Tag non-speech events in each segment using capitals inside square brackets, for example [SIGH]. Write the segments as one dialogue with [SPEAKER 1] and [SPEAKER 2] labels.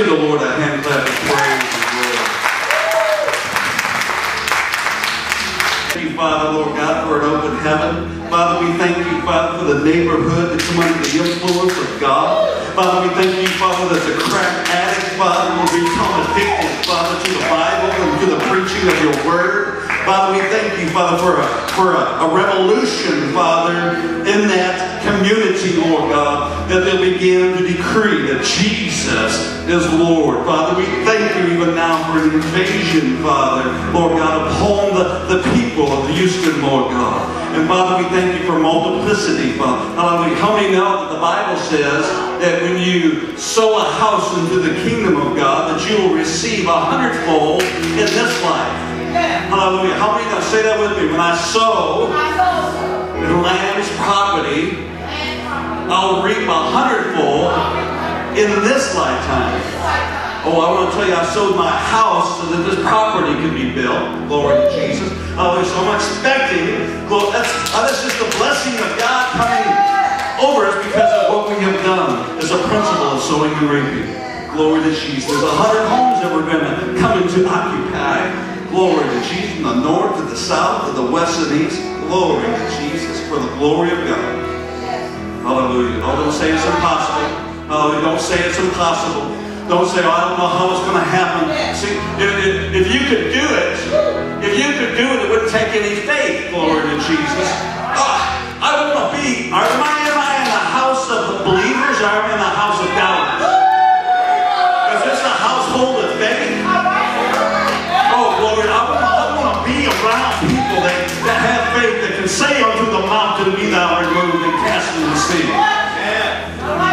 [SPEAKER 1] give the Lord a hand clap of praise and glory. Thank you, Father, Lord God, for an open heaven. Father, we thank you, Father, for the neighborhood to come under the influence of God. Father, we thank you, Father, that the crack addict, Father, will become addicted, Father, to the Bible and to the preaching of your word. Father, we thank you, Father, for a, for a, a revolution, Father, in that community, Lord God, that they'll begin to decree that Jesus is Lord. Father, we thank you even now for an invasion, Father, Lord God, upon the, the people of the Houston, Lord God. And Father, we thank you for multiplicity, Father. Hallelujah. How many know that the Bible says that when you sow a house into the kingdom of God, that you will receive a hundredfold in this life? Hallelujah. How many know? Say that with me. When I sow in land's property, I'll reap a hundredfold in this lifetime. Oh, I want to tell you, I sold my house so that this property could be built. Glory to Jesus. Hallelujah. So I'm expecting, glory, that's, uh, that's just the blessing of God coming over us because of what we have done as a principle of sowing and reaping. Glory to Jesus. There's a hundred homes that we're going to come into occupy. Glory to Jesus. From the north to the south to the west and east. Glory to Jesus for the glory of God. Hallelujah. Oh, don't say it's impossible. Don't say it's impossible. Don't say, oh, I don't know how it's going to happen. See, if, if, if you could do it, if you could do it, it wouldn't take any faith. Glory to Jesus. Oh, I want to be, am I, am I in the house of believers the house of say unto the mountain, Be thou removed and cast in the sea.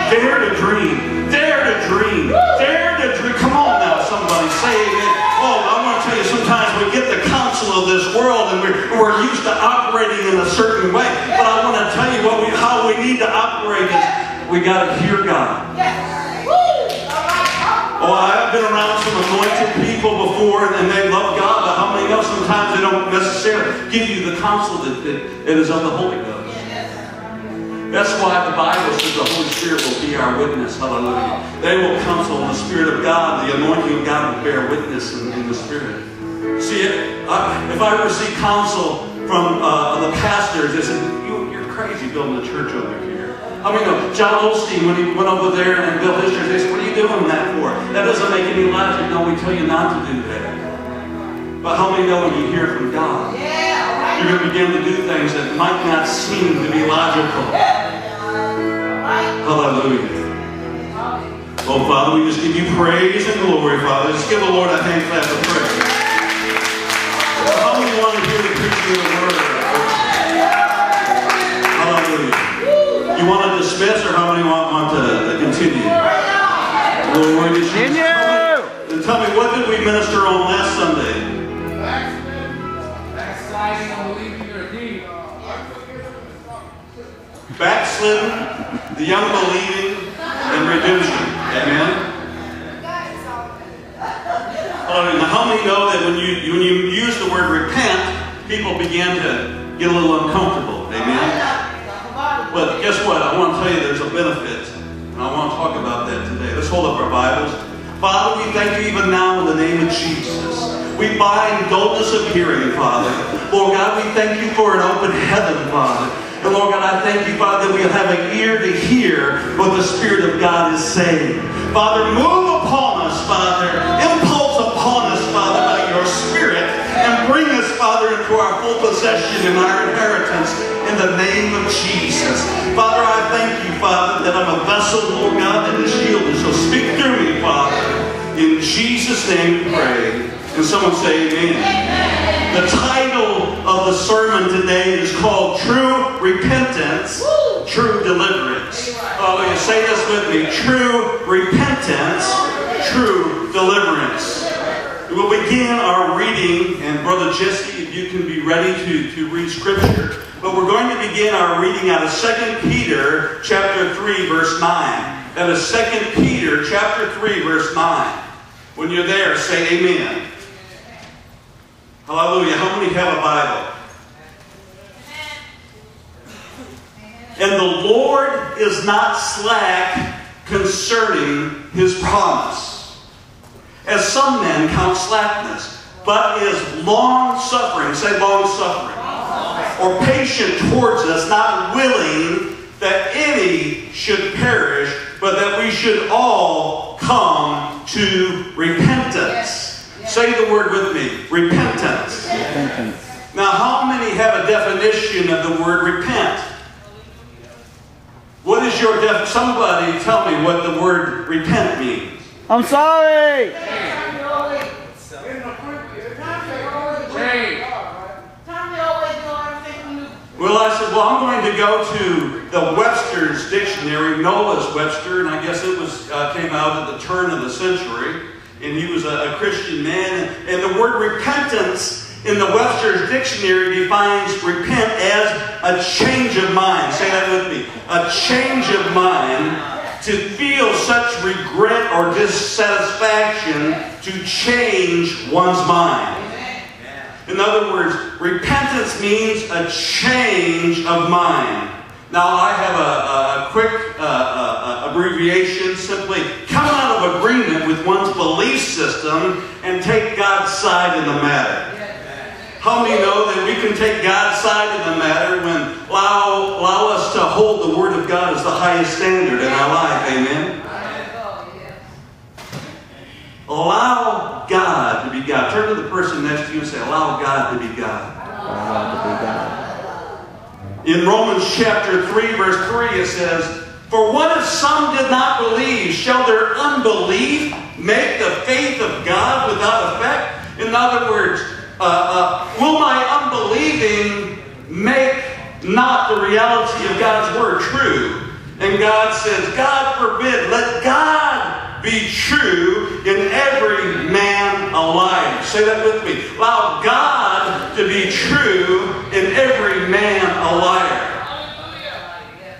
[SPEAKER 1] Dare to dream. Dare to dream. Dare to dream. Come on now, somebody. Say amen. Oh, I want to tell you, sometimes we get the counsel of this world and we're, we're used to operating in a certain way. But I want to tell you what we, how we need to operate is we got to hear God. Oh, I've been around some anointed people before and they love God, but how many know sometimes they don't necessarily give you the counsel that, that it is of the Holy Ghost? That's why the Bible says the Holy Spirit will be our witness. Hallelujah. They will counsel the Spirit of God. The anointing of God will bear witness in, in the Spirit. See, uh, if I receive counsel from uh, the pastors, they said, you, you're crazy building a church over here. I mean, uh, John Osteen, when he went over there and built his church, they said, what are you doing that for? That doesn't make any logic. No, we tell you not to do that. But how many know when you hear from God? You're going to begin to do things that might not seem to be logical. Hallelujah. Oh, Father, we just give you praise and glory, Father. Just give the Lord a hand clap of praise. How many want to hear the preaching of the word? Hallelujah. You want to dismiss, or how many want, want to, to continue? Glory to Jesus. And tell me, what did we minister on last Sunday?
[SPEAKER 2] Backsliding and believing your deed.
[SPEAKER 1] Backslidden, the unbelieving, and redemption. Amen. Now, how many know that when you when you use the word repent, people begin to get a little uncomfortable? Amen. But guess what? I want to tell you there's a benefit, and I want to talk about that today. Let's hold up our Bibles. Father, we thank you even now in the name of Jesus. We bind dullness of hearing, Father. Lord God, we thank you for an open heaven, Father. And Lord God, I thank you, Father, that we'll have an ear to hear what the Spirit of God is saying. Father, move upon us, Father. Impulse bring us, Father, into our full possession and our inheritance in the name of Jesus. Father, I thank you, Father, that I'm a vessel, Lord God, that is yielded. So speak through me, Father. In Jesus' name we pray. And someone say amen. The title of the sermon today is called True Repentance, True Deliverance. Oh, you say this with me. True repentance, true deliverance. We'll begin our reading, and Brother Jesse, if you can be ready to, to read Scripture. But we're going to begin our reading out of 2 Peter chapter 3, verse 9. That is 2 Peter chapter 3, verse 9. When you're there, say amen. Hallelujah. How many have a Bible? And the Lord is not slack concerning his promise. As some men count slackness, but is long suffering. Say long suffering. Or patient towards us, not willing that any should perish, but that we should all come to repentance. Say the word with me repentance.
[SPEAKER 3] Repentance.
[SPEAKER 1] Now, how many have a definition of the word repent? What is your def? Somebody tell me what the word repent means.
[SPEAKER 3] I'm sorry.
[SPEAKER 1] Well, I said, well, I'm going to go to the Webster's dictionary, Noah's Webster, and I guess it was uh, came out at the turn of the century, and he was a, a Christian man. And, and the word repentance in the Webster's dictionary defines repent as a change of mind. Say that with me. A change of mind to feel such regret or dissatisfaction to change one's mind. In other words, repentance means a change of mind. Now, I have a, a quick uh, uh, abbreviation simply come out of agreement with one's belief system and take God's side in the matter. How many know that we can take God's side in the matter when allow, allow us to hold the Word of God as the highest standard in our life? Amen. Allow God to be God. Turn to the person next to you and say, Allow God to be God.
[SPEAKER 3] Allow to be God.
[SPEAKER 1] In Romans chapter 3, verse 3, it says, For what if some did not believe? Shall their unbelief make the faith of God without effect? In other words, uh, uh, will my unbelieving make not the reality of God's word true? And God says, God forbid, let God be true in every man a liar. Say that with me. Allow God to be true in every man a liar.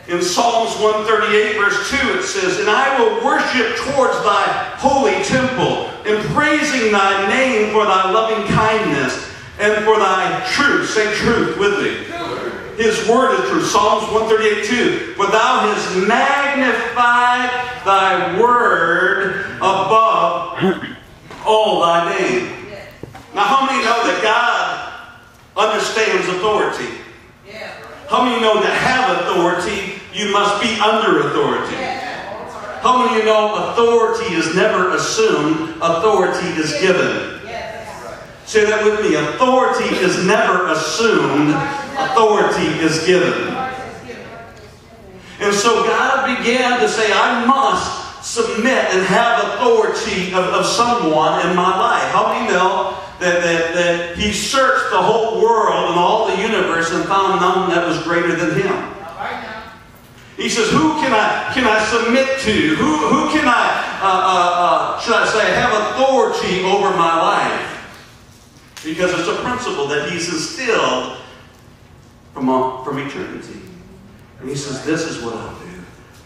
[SPEAKER 1] In Psalms 138, verse 2, it says, And I will worship towards thy holy temple, in praising thy name for thy loving kindness and for thy truth. Say truth with me. His word is true. Psalms 138, 2. For thou hast magnified thy word above all thy name. Now, how many know that God understands authority? How many know to have authority, you must be under authority? How many of you know authority is never assumed, authority is given? Say that with me. Authority is never assumed, authority is given. And so God began to say, I must submit and have authority of, of someone in my life. How many know that, that, that he searched the whole world and all the universe and found none that was greater than him? He says, who can I, can I submit to? Who, who can I, uh, uh, uh, should I say, have authority over my life? Because it's a principle that he's instilled from, all- from eternity. And he says, this is what I'll do.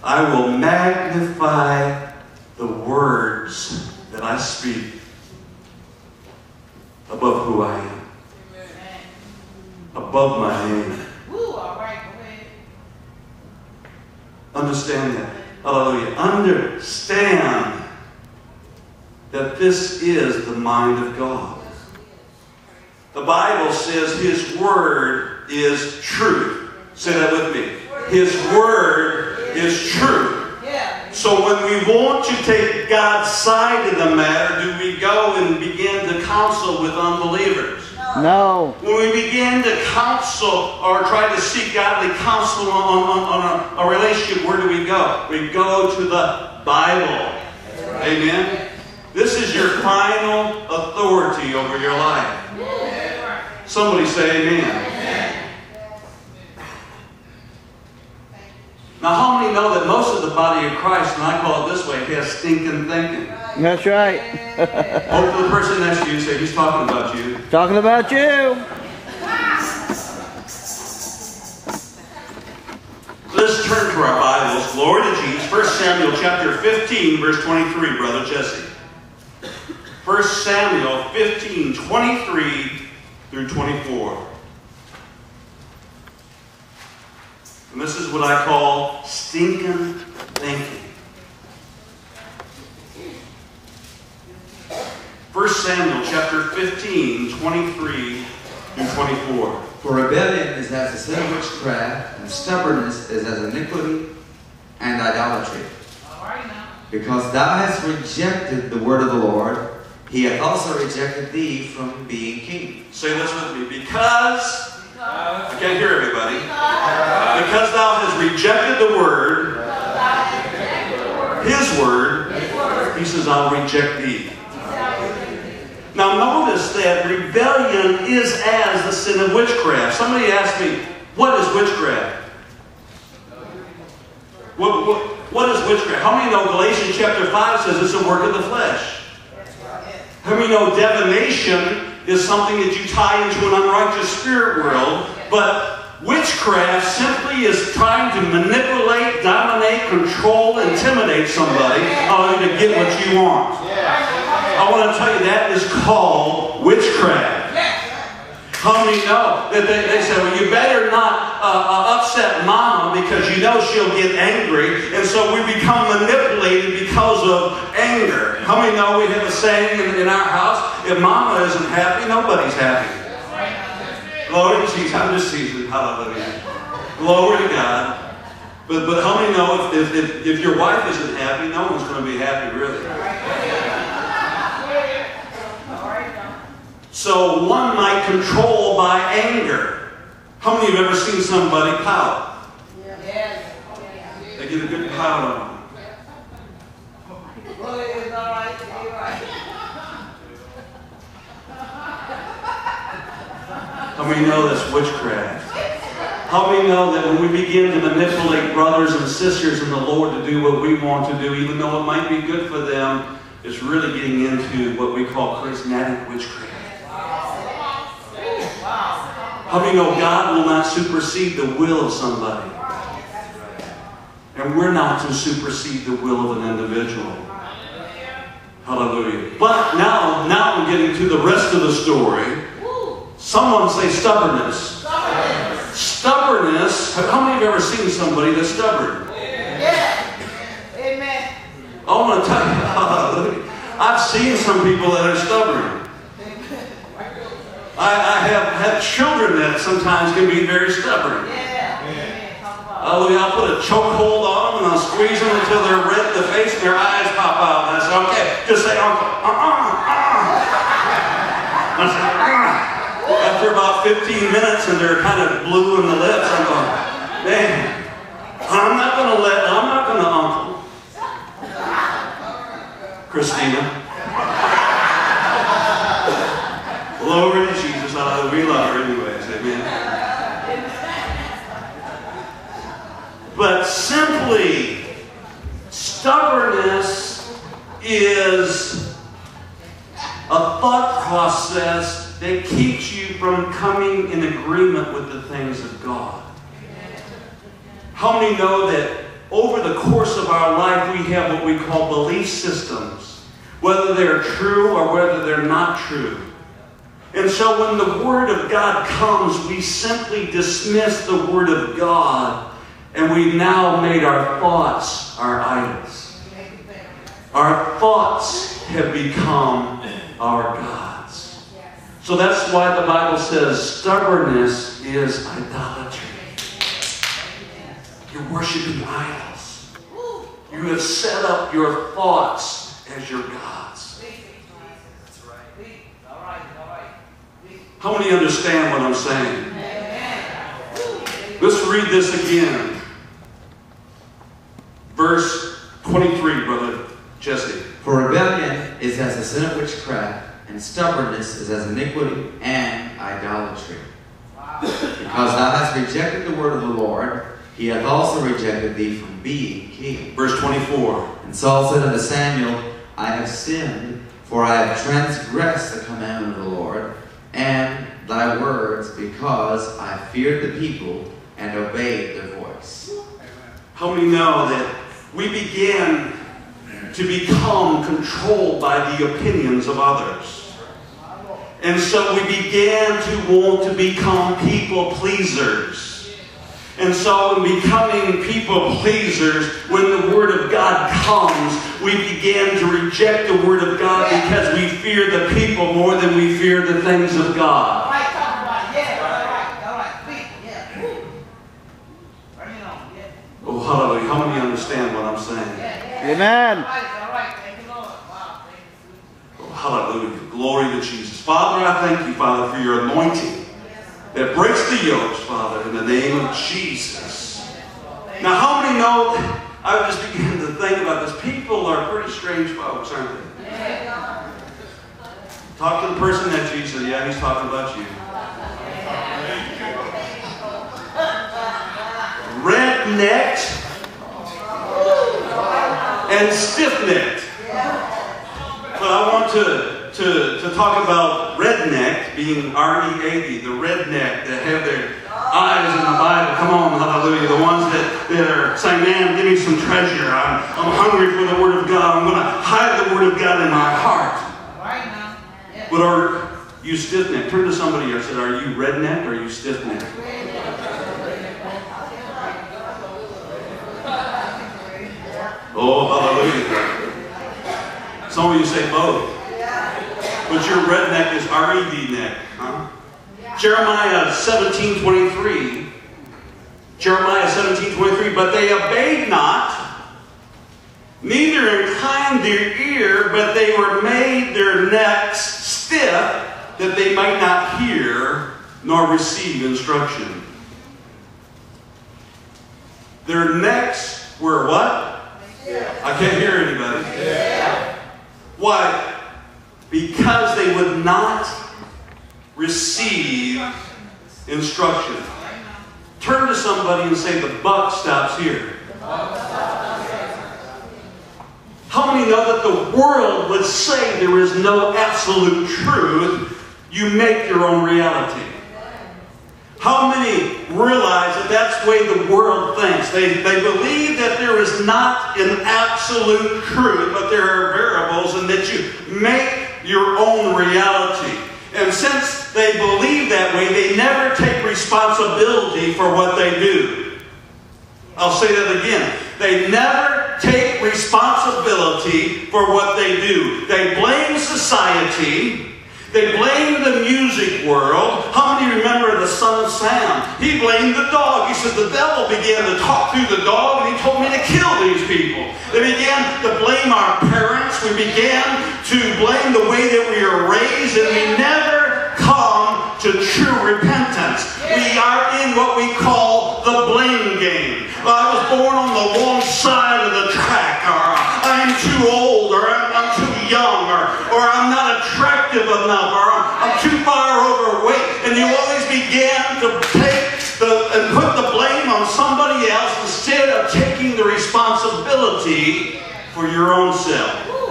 [SPEAKER 1] I will magnify the words that I speak above who I am, above my name. Understand that. Hallelujah. Understand that this is the mind of God. The Bible says His Word is truth. Say that with me. His Word is truth. So when we want to take God's side in the matter, do we go and begin to counsel with unbelievers?
[SPEAKER 3] No.
[SPEAKER 1] When we begin to counsel or try to seek godly counsel on, on, on a, a relationship, where do we go? We go to the Bible. Amen. This is your final authority over your life. Somebody say amen. Now, how many know that most of the body of Christ, and I call it this way, has stinking thinking?
[SPEAKER 3] That's right. [LAUGHS]
[SPEAKER 1] Hope to the person next to you say, he's talking about you.
[SPEAKER 3] Talking about you.
[SPEAKER 1] Let's turn to our Bibles. Glory to Jesus. 1 Samuel chapter 15, verse 23, Brother Jesse. 1 Samuel 15, 23 through 24. And this is what I call stinking thinking. 1 Samuel chapter 15, 23 through 24.
[SPEAKER 4] For rebellion is as the sin of witchcraft, and stubbornness is as iniquity and idolatry. Because thou hast rejected the word of the Lord, he hath also rejected thee from being king.
[SPEAKER 1] Say this with me. Because, I can't hear everybody. Because thou hast rejected the word, his word, he says, I'll reject thee. Now notice that rebellion is as the sin of witchcraft. Somebody asked me, what is witchcraft? What, what, what is witchcraft? How many know Galatians chapter 5 says it's a work of the flesh? How many know divination is something that you tie into an unrighteous spirit world, but Witchcraft simply is trying to manipulate, dominate, control, intimidate somebody uh, to get what you want. I want to tell you that is called witchcraft. How many know that they, they say, well, you better not uh, uh, upset mama because you know she'll get angry. And so we become manipulated because of anger. How many know we have a saying in, in our house, if mama isn't happy, nobody's happy. Glory to Jesus. I'm just teasing. Hallelujah. Glory to God. But, but how many know if, if, if your wife isn't happy, no one's going to be happy, really? So one might control by anger. How many of you have ever seen somebody pout? They get a good pout on them. How many know that's witchcraft? How many know that when we begin to manipulate brothers and sisters in the Lord to do what we want to do, even though it might be good for them, it's really getting into what we call charismatic witchcraft? How many know God will not supersede the will of somebody? And we're not to supersede the will of an individual. Hallelujah. But now, now I'm getting to the rest of the story. Someone say stubbornness. Stubbornness. Stubbornness. How many of you ever seen somebody that's stubborn?
[SPEAKER 5] Yeah. Amen.
[SPEAKER 1] I want to tell you, [LAUGHS] I've seen some people that are stubborn. I, I have had children that sometimes can be very stubborn.
[SPEAKER 5] Yeah.
[SPEAKER 1] Oh, I'll put a chokehold on them and I'll squeeze them until they're red in the face and their eyes pop out. And I say, okay, just say, uncle, uh-uh, uh-uh. I say, uh-uh. After about 15 minutes and they're kind of blue in the lips, I'm going, man, I'm not going to let, I'm not going to uncle. Christina. Glory we love anyways. Amen. But simply, stubbornness is a thought process that keeps you from coming in agreement with the things of God. How many know that over the course of our life we have what we call belief systems, whether they're true or whether they're not true? And so when the Word of God comes, we simply dismiss the Word of God and we've now made our thoughts our idols. Our thoughts have become our gods. So that's why the Bible says stubbornness is idolatry. You're worshiping idols. You have set up your thoughts as your gods. How many understand what I'm saying? Let's read this again. Verse 23, brother Jesse.
[SPEAKER 4] For rebellion is as the sin of witchcraft and stubbornness is as iniquity and idolatry. Because thou hast rejected the word of the Lord, he hath also rejected thee from being king.
[SPEAKER 1] Verse 24.
[SPEAKER 4] And Saul said unto Samuel, I have sinned, for I have transgressed the commandment of the Lord and thy words, because I feared the people and obeyed their voice.
[SPEAKER 1] How many know that we begin to become controlled by the opinions of others? And so we began to want to become people pleasers. And so, in becoming people pleasers, when the Word of God comes, we begin to reject the Word of God because we fear the people more than we fear the things of God.
[SPEAKER 5] All right, talk. Yeah, all right, all right. Speak, yeah. Bring it on, yeah.
[SPEAKER 1] Oh, hallelujah. How many understand what I'm saying?
[SPEAKER 5] Yeah, yeah.
[SPEAKER 3] Amen.
[SPEAKER 5] All right, all right. Thank you, Lord. Wow, thank you.
[SPEAKER 1] Oh, hallelujah. Glory to Jesus. Father, I thank you, Father, for your anointing that breaks the yokes, Father, in the name of Jesus. Now, how many know? I just began to think about this. People are pretty strange folks, aren't they? Talk to the person to you. Say, yeah, he's talking about you. Red-necked and stiff-necked. But I want to, to, to talk about redneck being R-E-A-D, the redneck that have their eyes in the Bible. Come on, hallelujah. The ones that, that are saying, man, give me some treasure. I'm, I'm hungry for the Word of God. I'm going to hide the Word of God in my heart.
[SPEAKER 5] Right now. Yeah.
[SPEAKER 1] But are you stiff-necked? Turn to somebody and say, are you redneck or are you stiff-necked? Oh, hallelujah. Some of you say both. But your redneck is R-E-D neck, huh? Jeremiah 17, 23. Jeremiah 17, 23. But they obeyed not, neither inclined their ear, but they were made their necks stiff, that they might not hear nor receive instruction. Their necks were what? I can't hear anybody. Why? Because they would not receive instruction. Turn to somebody and say, The buck stops here. How many know that the world would say there is no absolute truth? You make your own reality. How many realize that that's the way the world thinks? They, they believe that there is not an absolute truth, but there are variables and that you make your own reality. And since they believe that way, they never take responsibility for what they do. I'll say that again. They never take responsibility for what they do. They blame society. They blame the music world. How many remember the son of Sam? He blamed the dog. He said, The devil began to talk through the dog and he told me to kill these people. They began to blame our parents. We began to blame the way that we are raised, and we never come to true repentance. We are in what we call the blame game. Well, I was born on the wrong side of the track, or I'm too old, or I'm, I'm too young, or, or I'm not attractive enough, or I'm, I'm too far overweight. And you always begin to take the, and put the blame on somebody else instead of taking the responsibility for your own self.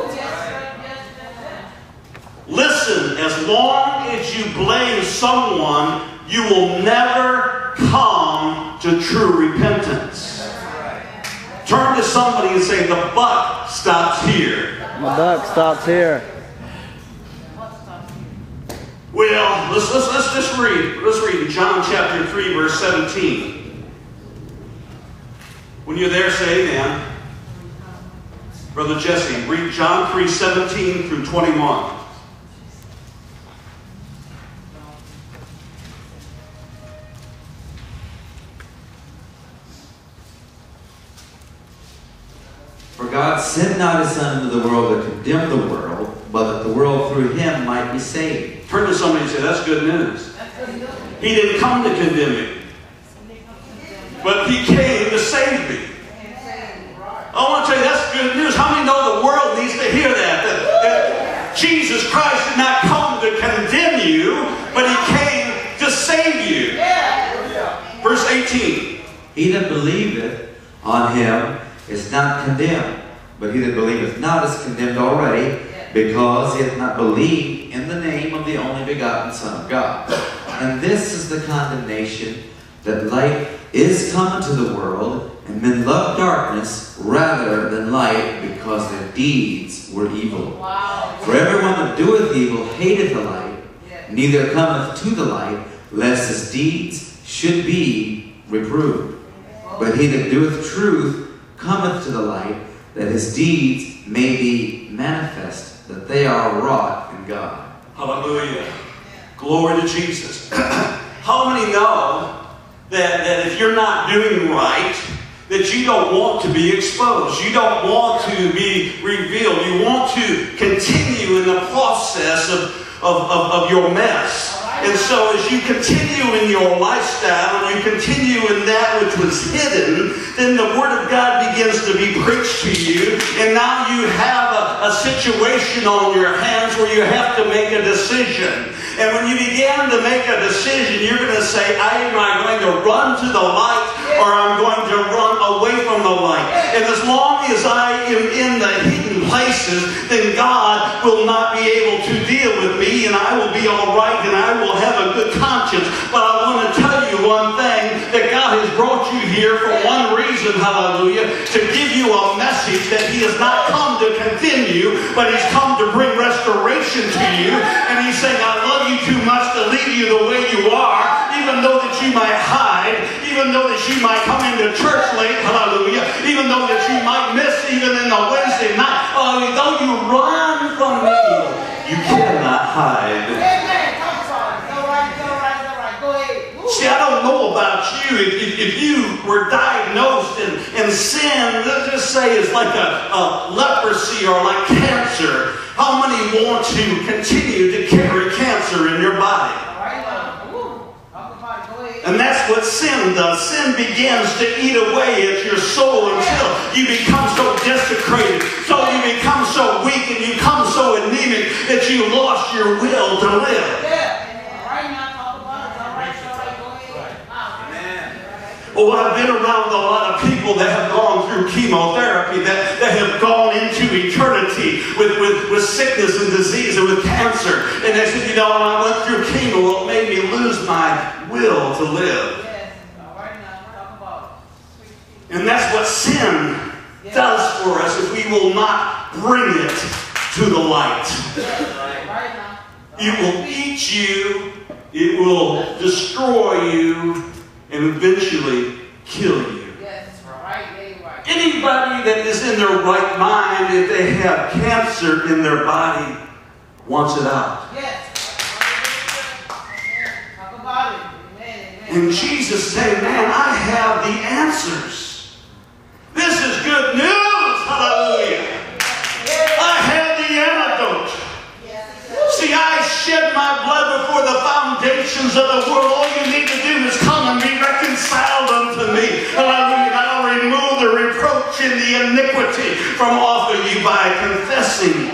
[SPEAKER 1] Listen, as long as you blame someone, you will never come to true repentance. Turn to somebody and say, The buck stops here.
[SPEAKER 3] The buck stops here.
[SPEAKER 1] Well, let's, let's, let's just read. Let's read in John chapter 3, verse 17. When you're there, say amen. Brother Jesse, read John 3, 17 through 21.
[SPEAKER 4] For God sent not his Son into the world to condemn the world, but that the world through him might be saved.
[SPEAKER 1] Turn to somebody and say, That's good news. He didn't come to condemn me, but He came to save me. I want to tell you, that's good news. How many know the world needs to hear that? That, that Jesus Christ did not come to condemn you, but He came to save you. Verse 18.
[SPEAKER 4] He that believeth on him is not condemned, but he that believeth not is condemned already, because he hath not believed in the name of the only begotten Son of God. And this is the condemnation that light is come into the world, and men love darkness rather than light, because their deeds were evil. For everyone that doeth evil hateth the light, neither cometh to the light, lest his deeds should be reproved. But he that doeth truth cometh to the light, that his deeds may be manifest, that they are wrought in God.
[SPEAKER 1] Hallelujah. Glory to Jesus. [CLEARS THROAT] How many know that, that if you're not doing right, that you don't want to be exposed. You don't want to be revealed. You want to continue in the process of, of, of, of your mess. And so as you continue in your lifestyle and you continue in that which was hidden, then the Word of God begins to be preached to you. And now you have a, a situation on your hands where you have to make a decision. And when you begin to make a decision, you're going to say, I am I going to run to the light or I'm going to run away from the light. And as long as I am in the hidden places, then God will not be able to deal with me and I will be all right and I will have a good conscience. But I want to tell you one thing that God has brought you here for one reason, hallelujah, to give you a message that He has not come to condemn you, but He's come to bring restoration to you. And He's saying, I love you too much to leave you the way you are, even though that you might hide, even though that you might come into church late, hallelujah, even though that you might miss even in the Wednesday night, uh, though you run from me, you cannot hide. See, I don't know about you. If, if, if you were diagnosed and, and sin, let's just say it's like a, a leprosy or like cancer, how many want to continue to carry cancer in your body?
[SPEAKER 5] All right now. Woo. Talk about it. Go ahead.
[SPEAKER 1] And that's what sin does. Sin begins to eat away at your soul until you become so desecrated, so you become so weak and you become so anemic that you lost your will to live. Oh, I've been around a lot of people that have gone through chemotherapy, that, that have gone into eternity with, with, with sickness and disease and with cancer. And they said, you know, when I went through chemo, it made me lose my will to live. And that's what sin does for us if we will not bring it to the light. It will eat you, it will destroy you, and eventually kill you. Anybody that is in their right mind, if they have cancer in their body, wants it out.
[SPEAKER 5] Yes. Talk about it. Amen. Amen.
[SPEAKER 1] And Jesus said, Man, I have the answers. This is good news. Hallelujah. I have the antidote. See, I shed my blood before the foundations of the world. All you need to do is come and be reconciled unto me. Hallelujah. I'll remove the reproach and the iniquity from off of you by confessing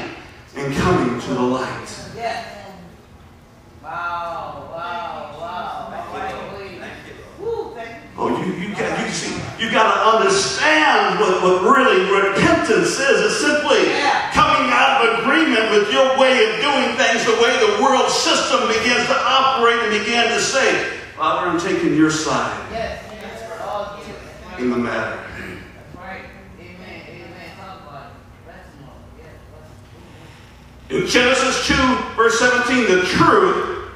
[SPEAKER 1] and coming to the light.
[SPEAKER 5] Yes. Wow, wow. All right, go ahead. Woo, thank you.
[SPEAKER 1] Oh, you, you got you see, you got to understand what, what really repentance is. It's simply
[SPEAKER 5] Yeah.
[SPEAKER 1] coming out of agreement with your way of doing things, the way the world system begins to operate and begin to say, Father, I'm taking your side
[SPEAKER 5] Yes.
[SPEAKER 1] In the matter.
[SPEAKER 5] Right. Amen. Amen. Talk about it. Rest more. Yes.
[SPEAKER 1] In Genesis 2, verse 17, the truth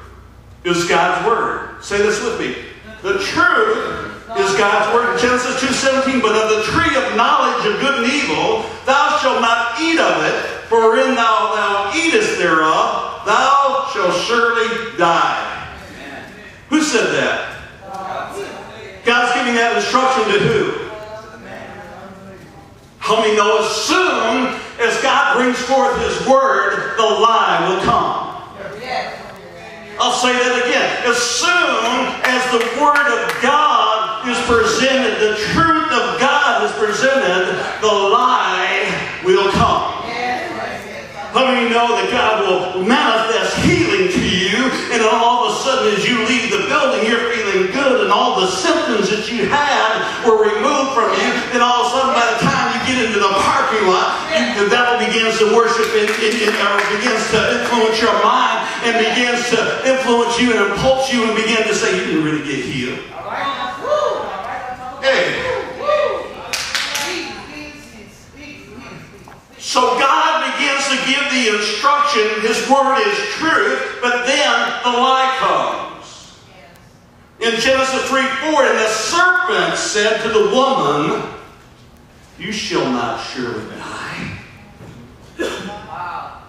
[SPEAKER 1] is God's word. Say this with me. The truth is God's word. Genesis 2.17, but of the tree of knowledge of good and evil, thou shalt not eat of it, for in thou thou eatest thereof, thou shalt surely die. Who said that? God's giving that instruction to who? How many know as soon as God brings forth His word, the lie will come?
[SPEAKER 5] Yes.
[SPEAKER 1] I'll say that again. As soon as the Word of God is presented, the truth of God is presented, the lie will come. How many know that God will manifest healing to you, and all of a sudden, as you leave the building, you're feeling good, and all the symptoms that you had were removed from you, and all of a sudden, by the time you get into the parking lot, the devil begins to worship and, and, and or begins to influence your mind, and begins to influence you and impulse you, and begin to say, "You didn't really get healed."
[SPEAKER 5] All right. now. Woo. All right. now talk about
[SPEAKER 1] Hey. So God begins to give the instruction, His word is truth, but then the lie comes. In In Genesis 3 4, and the serpent said to the woman, You shall not surely die.
[SPEAKER 5] Wow.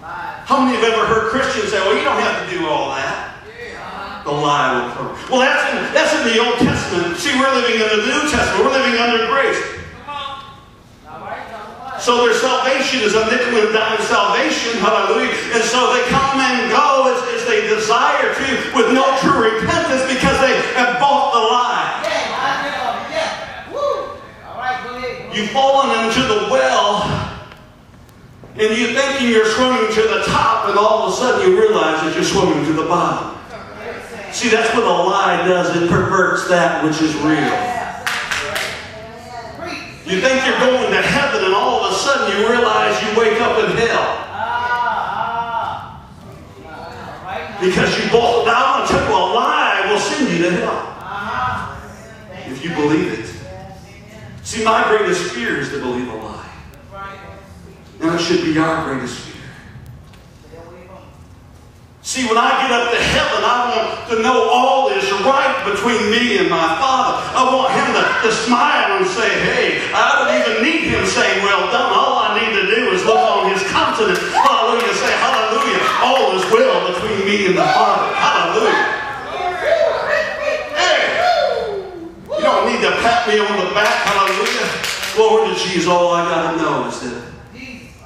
[SPEAKER 5] Lie.
[SPEAKER 1] How many have ever heard Christians say, Well, you don't have to do all that? The lie will come. Well, that's in, that's in the Old Testament. See, we're living in the New Testament. We're living under grace.
[SPEAKER 5] All right, all right.
[SPEAKER 1] So their salvation is a nickel and dime salvation, hallelujah. And so they come and go as, as they desire to with no true repentance because they have bought the lie.
[SPEAKER 5] Yeah, I get on it. Yeah. Woo. All right, go ahead. Go
[SPEAKER 1] You've fallen into the well and you're thinking you're swimming to the top and all of a sudden you realize that you're swimming to the bottom. See, that's what a lie does. It perverts that which is real. You think you're going to heaven and all of a sudden you realize you wake up in hell. Because you bought, now I'm going to a lie will send you to hell if you believe it. See, my greatest fear is to believe a lie. It should be our greatest fear. See, when I get up to heaven, I want to know all is right between me and my Father. I want Him to, to smile and say, hey, I don't even need Him saying, well done. All I need to do is look on His countenance. Hallelujah. Say, hallelujah. All is well between me and the Father. Hallelujah. Hey, you don't need to pat me on the back. Hallelujah. Glory to Jesus. All I got to know is that
[SPEAKER 5] Jesus.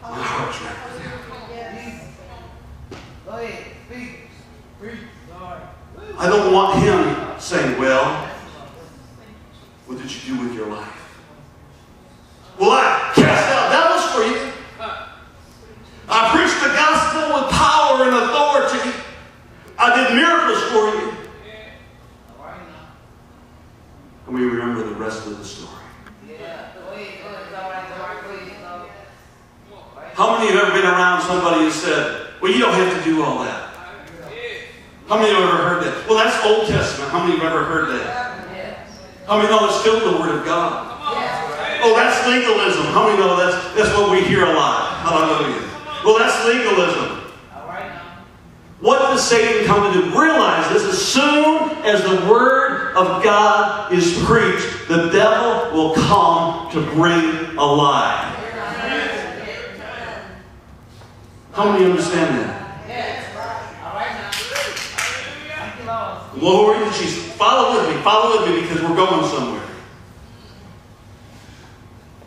[SPEAKER 1] my heart's right with Him.
[SPEAKER 5] Go ahead. Speak. Preach. Lord.
[SPEAKER 1] I don't want him saying, Well, what did you do with your life? Well, I cast out devils for you. I preached the gospel with power and authority. I did miracles for you. And we remember the rest of the story. How many have ever been around somebody who said, Well, you don't have to do all that? How many have ever heard that? Well, that's Old Testament. How many have ever heard that? How many know it's still the Word of God? Oh, that's legalism. How many know that's, that's what we hear a lot? Hallelujah. Well, that's legalism. What does Satan come to do? Realize this as soon as the Word of God is preached, the devil will come to bring a lie. How many understand that?
[SPEAKER 5] Yes. All right now. Thank you, Lord.
[SPEAKER 1] Glory to Jesus. Follow with me. Follow with me because we're going somewhere.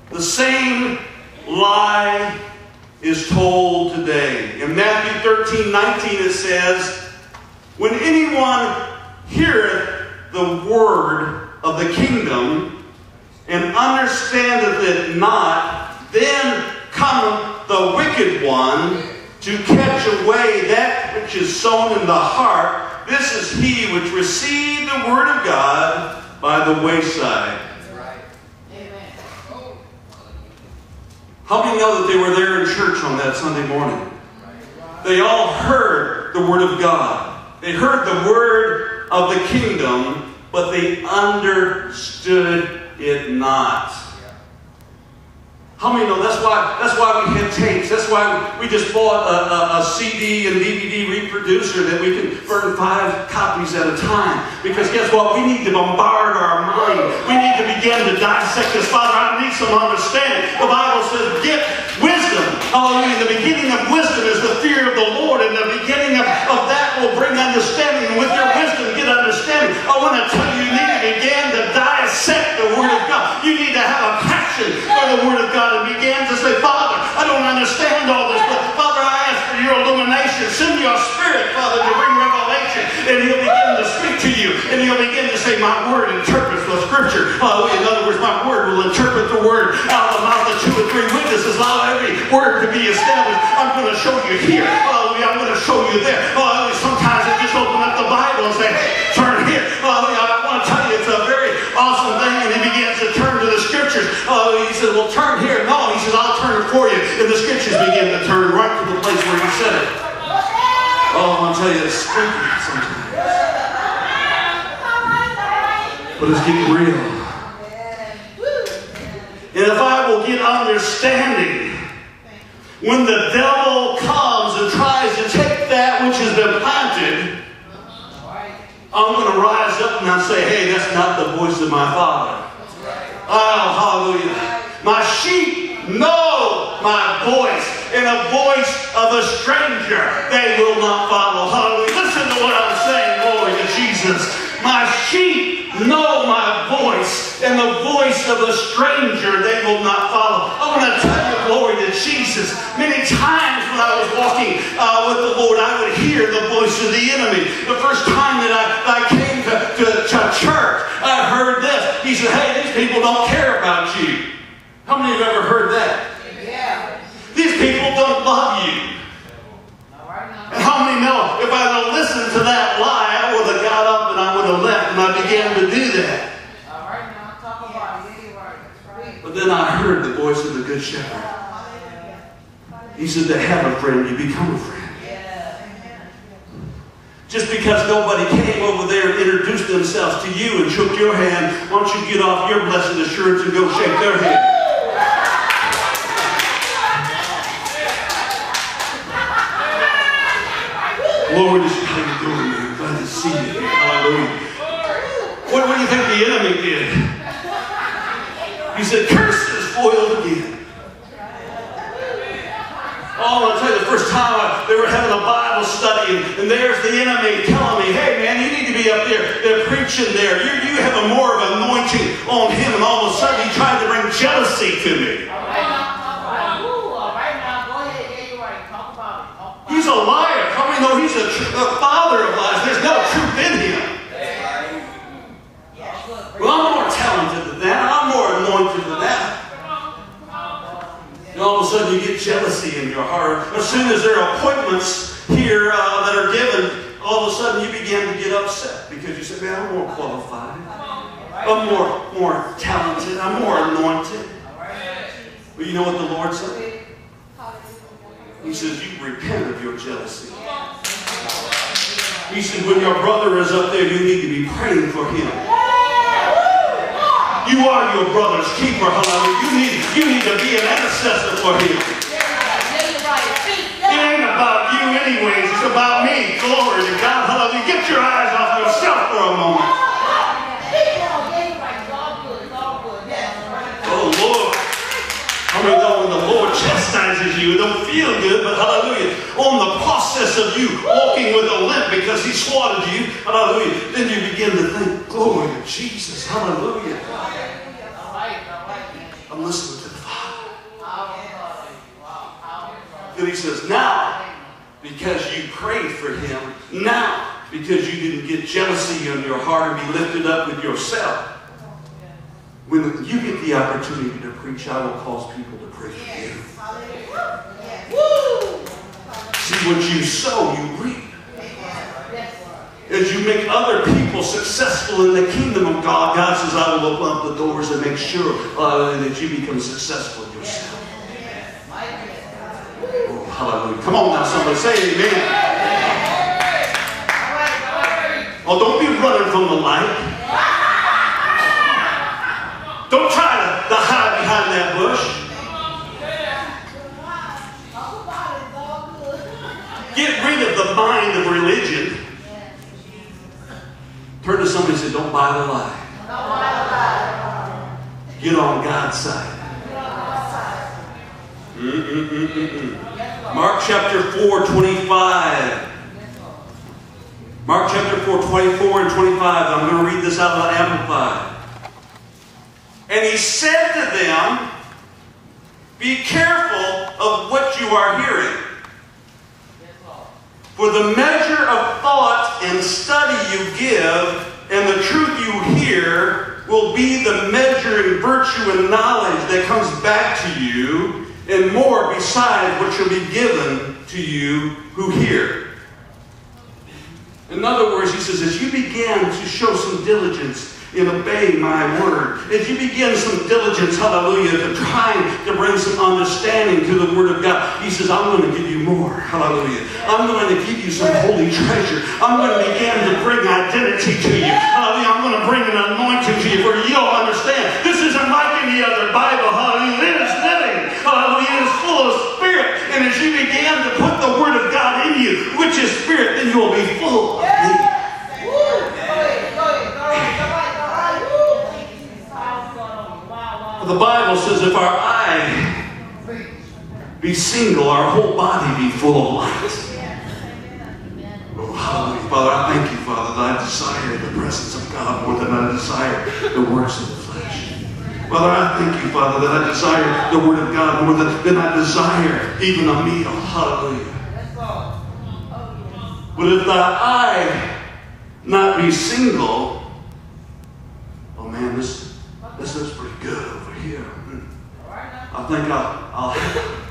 [SPEAKER 1] The same lie is told today. In Matthew 13, 19, it says, When anyone heareth the word of the kingdom and understandeth it not, then cometh the wicked one to catch away that which is sown in the heart. This is he which received the word of God by the wayside. How many know that they were there in church on that Sunday morning? They all heard the Word of God. They heard the Word of the kingdom, but they understood it not. How many know that's why that's why we had tapes. That's why we just bought a, a, a CD and DVD reproducer that we can burn five copies at a time. Because guess what? We need to bombard our mind. We need to begin to dissect this. Father, I need some understanding. The Bible says, get wisdom. Hallelujah. The beginning of wisdom is the fear of the Lord, and the beginning of, of that will bring understanding. And with your wisdom, get understanding. I want to tell you, the Word of God and begin to say, Father, I don't understand all this, but Father, I ask for your illumination. Send your spirit, Father, to bring revelation. And he'll begin to speak to you. And he'll begin to say, My word interprets the scripture. Hallelujah. In other words, my word will interpret the word out of the mouth of two or three witnesses. Allow every word to be established. I'm going to show you here. Uh, Hallelujah. I'm going to show you there. Hallelujah. Sometimes I just open up the Bible and say, Hey, turn here. Uh, Hallelujah. Says, Well, turn here. No, he says, I'll turn it for you. And the scriptures begin to turn right to the place where he said it. Oh, I'll tell you, it's spooky sometimes. But it's getting real. And if I will get understanding, when the devil comes and tries to take that which has been planted I'm going to rise up and I say, hey, that's not the voice of my father. Oh, hallelujah. My sheep know my voice, and a voice of a stranger they will not follow. Hallelujah. Listen to what I'm saying, glory to Jesus. My sheep know my voice, and the voice of a stranger they will not follow. I want to tell you, glory to Jesus. Many times when I was walking uh, with the Lord, I would hear the voice of the enemy. The first time that I, I came to, to, to church, I heard. He said, Hey, these people don't care about you. How many of you have ever heard that?
[SPEAKER 5] Yeah.
[SPEAKER 1] These people don't love you.
[SPEAKER 5] All right now.
[SPEAKER 1] And how many know if I'd have listened to that lie, I would have got up and I would have left and I began to do that.
[SPEAKER 5] All right now. Talk about it. Yeah, right.
[SPEAKER 1] But then I heard the voice of the Good Shepherd. He said, To have a friend, you become a friend. Just because nobody came over there and introduced themselves to you and shook your hand, why don't you get off your blessed assurance and go shake their hand? Lord, is how you doing, man? Glad to see you. Hallelujah. What, what do you think the enemy did? He said, curses foiled again. Oh, I'll tell you, the first time I, they were having a Bible study, and, and there's the enemy telling me, hey, man, you need to be up there. They're preaching there. You, you have a more of anointing on him, and all of a sudden he tried to bring jealousy to me. He's a liar. How many know he's a, a father of lies? There's no truth in him.
[SPEAKER 5] it. Yeah, good.
[SPEAKER 1] Well, I'm more talented than that. I'm more anointed than that. And all of a sudden you jealousy in your heart. As soon as there are appointments here uh, that are given, all of a sudden you begin to get upset because you say, man, I'm more qualified. I'm more, more talented. I'm more anointed. Well, you know what the Lord said? He says, you repent of your jealousy. He said, when your brother is up there, you need to be praying for him. You are your brother's keeper, hallelujah. You need, you need to be an intercessor for him.
[SPEAKER 5] Yeah, you're right. Speak.
[SPEAKER 1] It ain't about you anyways, it's about me. Glory to God, hallelujah. Get your eyes off yourself for a moment.
[SPEAKER 5] Speak now. Yeah, you're right. It's all good. It's all good. Yes. right.
[SPEAKER 1] Oh Lord. How many know when the Lord chastises you, it don't feel good, but hallelujah. On the process of you walking with a limp because he swatted you, hallelujah, then you begin to think, glory to Jesus, hallelujah.
[SPEAKER 5] All right. All right.
[SPEAKER 1] I'm listening to the Father.
[SPEAKER 5] Wow.
[SPEAKER 1] Then he says, now, because you prayed for him, now, because you didn't get jealousy in your heart and be lifted up with yourself, when you get the opportunity to preach, I will cause people to pray for you. See, what you sow, you reap. As you make other people successful in the kingdom of God, God says, I will open up the doors and make sure uh, that you become successful yourself. Hallelujah. Come on now, somebody say amen. Oh, don't be running from the light. Don't try to, hide behind that bush. Get rid of the mind of religion. Turn to somebody and say, Don't buy the lie. Get on God's side. Mm-mm-mm-mm-mm. Mark chapter 4, 25. Mark chapter 4, 24 and 25. I'm going to read this out of the Amplified. And he said to them, Be careful of what you are hearing. For the measure of thought and study you give, and the truth you hear, will be the measure and virtue and knowledge that comes back to you, and more besides what shall be given to you who hear. In other words, he says, as you begin to show some diligence in obeying my word, as you begin some diligence, hallelujah, to trying to bring some understanding to the word of God, he says, I'm going to give you more, hallelujah. I'm going to give you some holy treasure. I'm going to begin to bring identity to you. Hallelujah. I'm going to bring an anointing to you for you'll understand. This isn't like any other Bible, hallelujah. And as you begin to put the word of God in you, which is spirit, then you'll be full of. The Bible says if our eye be single, our whole body be full of light. Oh, hallelujah. Father, I thank you, Father, that I desire the presence of God more than I desire the works of the Father, I thank you, Father, that I desire the Word of God more than, than I desire even a meal. Hallelujah. But if thy eye not be single, oh man, this this is pretty good over here. Hmm. I think I'll, I'll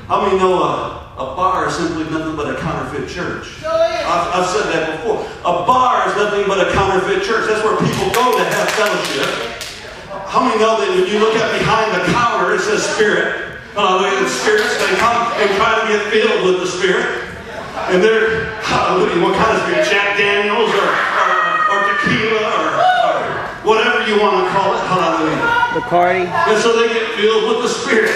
[SPEAKER 1] how many know a, a bar is simply nothing but a counterfeit church? I've, I've said that before. A bar is nothing but a counterfeit church. That's where people go to have fellowship. How many know that when you look at behind the counter, it says spirit? Hallelujah. The spirits, they come and try to get filled with the spirit. And they're, hallelujah, what kind of spirit? Jack Daniels or, or, or tequila or, or whatever you want to call it. Hallelujah.
[SPEAKER 3] Bacardi.
[SPEAKER 1] And so they get filled with the Spirit.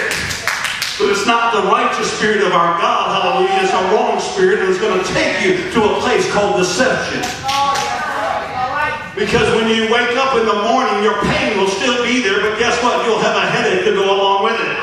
[SPEAKER 1] But it's not the righteous spirit of our God, hallelujah. It's a wrong spirit, and it's going to take you to a place called deception. Because when you wake up in the morning, your pain will still be there, but guess what? You'll have a headache to go along with it.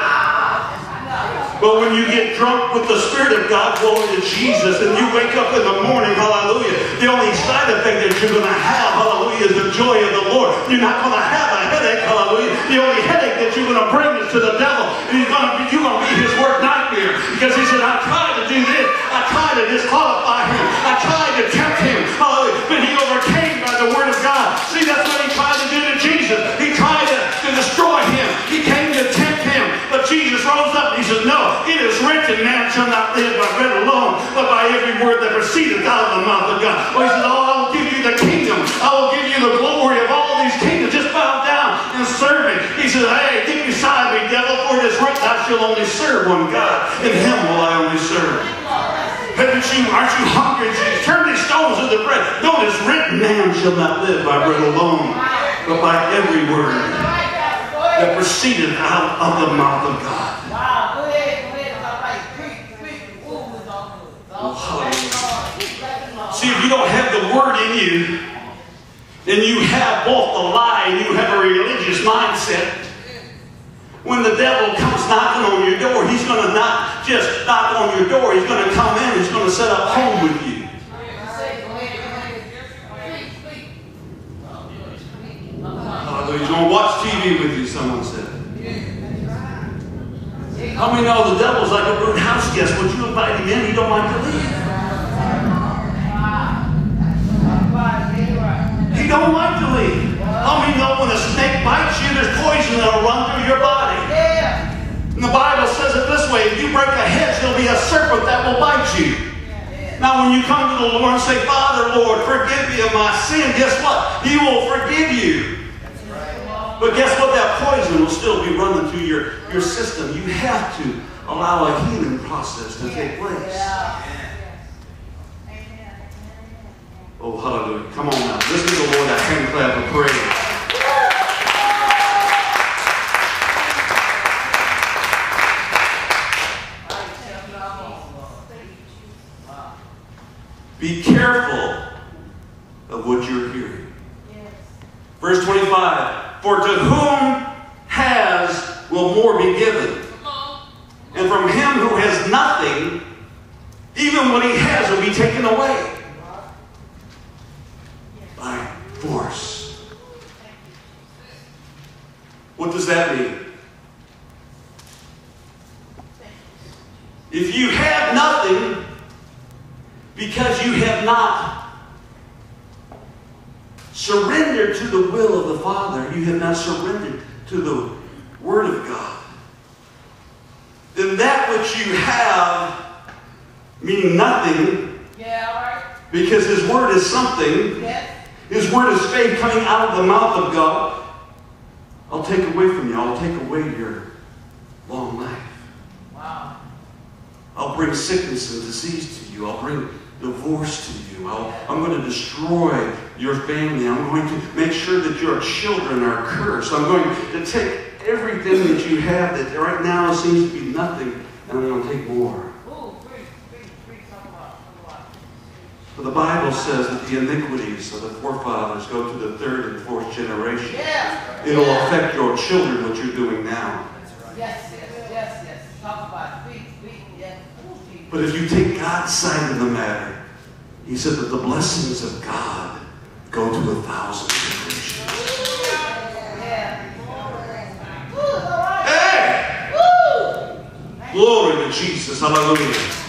[SPEAKER 1] But when you get drunk with the Spirit of God, glory to Jesus, and you wake up in the morning, hallelujah, the only side effect that you're going to have, hallelujah, is the joy of the Lord. You're not going to have a headache, hallelujah. The only headache that you're going to bring is to the devil. And he's going to you're going to be his worst nightmare. Because he said, I tried to do this. I tried to disqualify him. I tried to tempt him. Hallelujah. But he by bread alone, but by every word that proceedeth out of the mouth of God. Well, he said, Oh, I will give you the kingdom. I will give you the glory of all these kingdoms. Just bow down and serve me. He said, Hey, get beside me, devil, for it is written, I shall only serve one God. and him will I only serve. Haven't you, aren't you hungry? Turn these stones into bread. No, it is written, man shall not live by bread alone, but by every word that proceeded out of the mouth of God.
[SPEAKER 5] Wow, go ahead, go ahead, all right. Speak, speak. Ooh, it's all good. It's all good.
[SPEAKER 1] See, if you don't have the word in you, then you have both the lie and you have a religious mindset. When the devil comes knocking on your door, he's going to not just knock on your door, he's going to come in, he's going to set up home with you. Hallelujah. He's going to watch TV with you, someone said. How many know the devil's like a rude house guest? Would you invite him in? He don't like to leave. He don't like to leave. How many know when a snake bites you, there's poison that'll run through your body? Yeah. And the Bible says it this way, if you break a hedge, there'll be a serpent that will bite you. Now, when you come to the Lord and say, Father, Lord, forgive me of my sin, guess what? He will forgive you. But guess what? That poison will still be running through your, your system. You have to allow a healing process to take place. Oh, hallelujah. Come on now. Let's give the Lord a hand clap of praise. Be careful of what you're hearing. Yes. Verse 25 For to whom has will more be given. And from him who has nothing, even what he has will be taken away by force. What does that mean? If you have nothing because you have not surrendered to the will of the Father, you have not surrendered to the Word of God, then that which you have, meaning nothing,
[SPEAKER 5] Yeah, all right.
[SPEAKER 1] because His Word is something,
[SPEAKER 5] Yes.
[SPEAKER 1] His Word is faith coming out of the mouth of God, I'll take away from you. I'll take away your long life.
[SPEAKER 5] Wow.
[SPEAKER 1] I'll bring sickness and disease to you. I'll bring divorce to you. I'll, I'm going to destroy your family. I'm going to make sure that your children are cursed. I'm going to take everything that you have that right now seems to be nothing, and I'm going to take more.
[SPEAKER 5] Ooh, preach, preach, preach. Talk about, talk about.
[SPEAKER 1] For the Bible says that the iniquities of the forefathers go to the third and fourth generation.
[SPEAKER 5] Yeah.
[SPEAKER 1] It'll affect your children what you're doing now.
[SPEAKER 5] Yes, yes, yes, yes. Talk about it. Speak, speak, yes.
[SPEAKER 1] But if you take God's side of the matter, he said that the blessings of God go to a thousand generations.
[SPEAKER 5] Yeah. Ooh, it's all right.
[SPEAKER 1] Hey! Glory to Jesus. Hallelujah.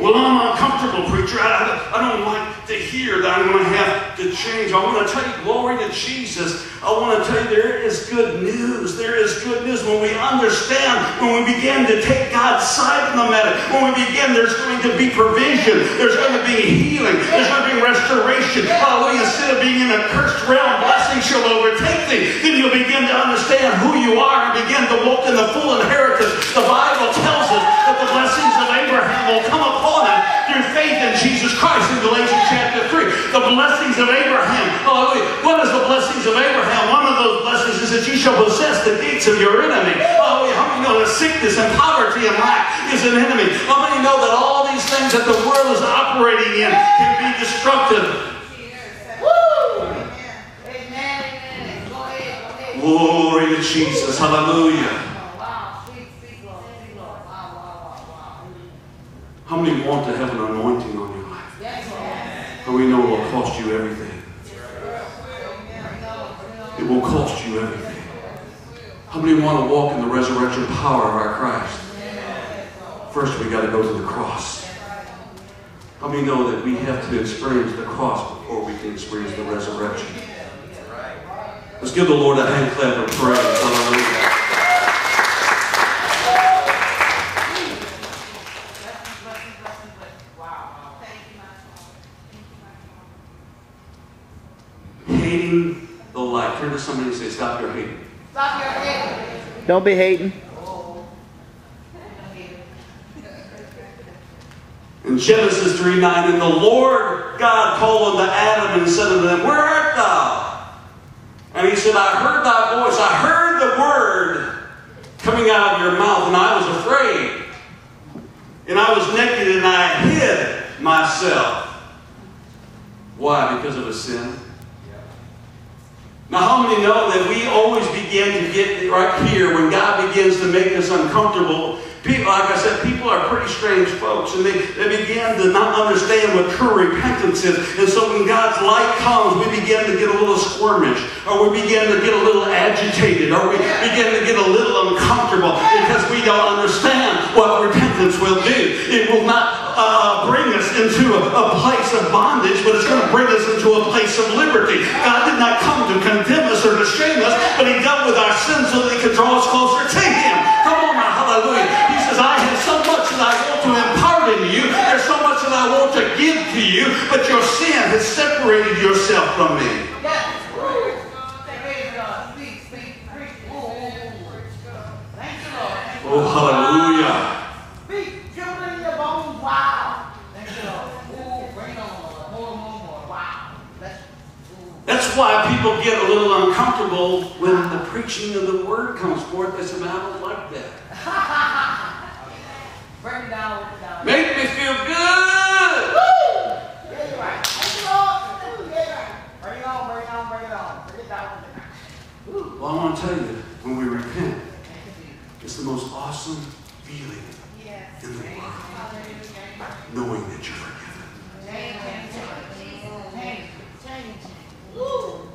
[SPEAKER 1] Well, I'm uncomfortable, I, I don't like to hear that I'm going to have to change. I want to tell you, glory to Jesus. I want to tell you, there is good news. There is good news when we understand, when we begin to take God's side in the matter, when we begin, there's going to be provision, there's going to be healing, there's going to be restoration. Hallelujah. Instead of being in a cursed realm, blessing shall overtake thee. Then you'll begin to understand who you are and begin to walk in the full inheritance. The Bible tells us that the blessings of Abraham will come upon him through faith in Jesus Christ in Galatians chapter 3. The blessings of Abraham. Oh, Hallelujah. What is the blessings of Abraham? One of those blessings is that you shall possess the gates of your enemy. Oh, Hallelujah. How many know that sickness and poverty and lack is an enemy? How many know that all these things that the world is operating in can be destructive?
[SPEAKER 5] Woo!
[SPEAKER 1] Glory to Jesus. Hallelujah. How many want to have an anointing on your life?
[SPEAKER 5] Yes, Lord.
[SPEAKER 1] Many know it will cost you everything? It will cost you everything. How many want to walk in the resurrection power of our Christ? First, we got to go to the cross. How many know that we have to experience the cross before we can experience the resurrection? Let's give the Lord a hand clap of praise. Hallelujah.
[SPEAKER 5] Blessings, blessings, blessings, blessings. Wow. Thank you, my
[SPEAKER 1] Hating the light. Turn to somebody and say, Stop your hating.
[SPEAKER 5] Stop your head.
[SPEAKER 3] Don't be hating.
[SPEAKER 1] In Genesis 3 9, and the Lord God called unto Adam and said unto them, Where art thou? And he said, I heard thy voice. I heard the word coming out of your mouth, and I was afraid. And I was naked, and I hid myself. Why? Because of a sin. Now, how many know that we always begin to get right here when God begins to make us uncomfortable? People, like I said, people are pretty strange folks, and they, they begin to not understand what true repentance is. And so when God's light comes, we begin to get a little squirmish, or we begin to get a little agitated, or we begin to get a little uncomfortable because we don't understand what repentance will do. It will not uh, bring us into a, a place of bondage, but it's going to bring us into a place of liberty. God did not come to condemn us or to shame us, but He dealt with our sins so that He could draw us closer to much I want to give to you, but your sin has separated yourself from me. Oh, hallelujah. That's why people get a little uncomfortable when the preaching of the word comes forth. They say, man, I don't like that.
[SPEAKER 5] Down, bring it.
[SPEAKER 1] Make me feel good.
[SPEAKER 5] Woo! Yeah, you're right. Thank you, Lord. Ooh, yeah, you're right. Bring it on, bring it on, bring it on. Bring it down, bring it down. Ooh.
[SPEAKER 1] Well, I want to tell you, when we repent,
[SPEAKER 5] Thank you, Jesus.
[SPEAKER 1] it's the most awesome feeling
[SPEAKER 5] Yes.
[SPEAKER 1] in the world, knowing that you're forgiven.
[SPEAKER 5] Change, change, change. Change, change.